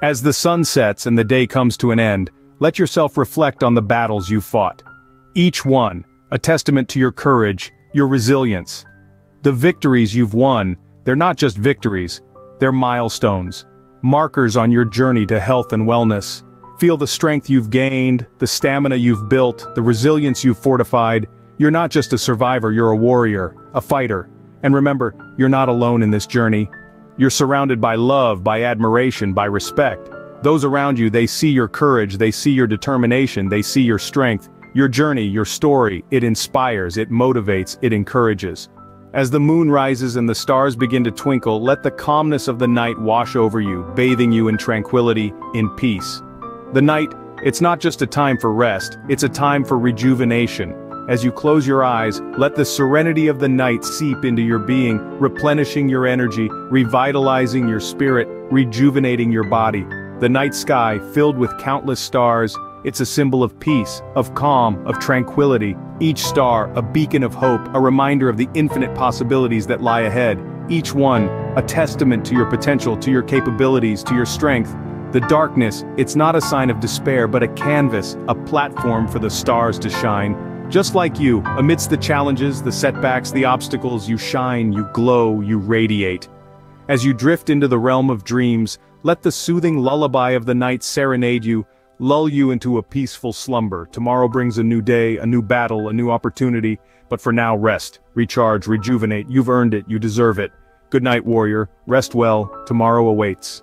As the sun sets and the day comes to an end, let yourself reflect on the battles you fought. Each one, a testament to your courage, your resilience. The victories you've won, they're not just victories, they're milestones. Markers on your journey to health and wellness. Feel the strength you've gained, the stamina you've built, the resilience you've fortified. You're not just a survivor, you're a warrior, a fighter. And remember, you're not alone in this journey. You're surrounded by love, by admiration, by respect. Those around you, they see your courage, they see your determination, they see your strength. Your journey, your story, it inspires, it motivates, it encourages. As the moon rises and the stars begin to twinkle, let the calmness of the night wash over you, bathing you in tranquility, in peace. The night, it's not just a time for rest, it's a time for rejuvenation. As you close your eyes, let the serenity of the night seep into your being, replenishing your energy, revitalizing your spirit, rejuvenating your body. The night sky, filled with countless stars, it's a symbol of peace, of calm, of tranquility. Each star, a beacon of hope, a reminder of the infinite possibilities that lie ahead. Each one, a testament to your potential, to your capabilities, to your strength. The darkness, it's not a sign of despair but a canvas, a platform for the stars to shine. Just like you, amidst the challenges, the setbacks, the obstacles, you shine, you glow, you radiate. As you drift into the realm of dreams, let the soothing lullaby of the night serenade you, lull you into a peaceful slumber. Tomorrow brings a new day, a new battle, a new opportunity, but for now rest, recharge, rejuvenate, you've earned it, you deserve it. Good night warrior, rest well, tomorrow awaits.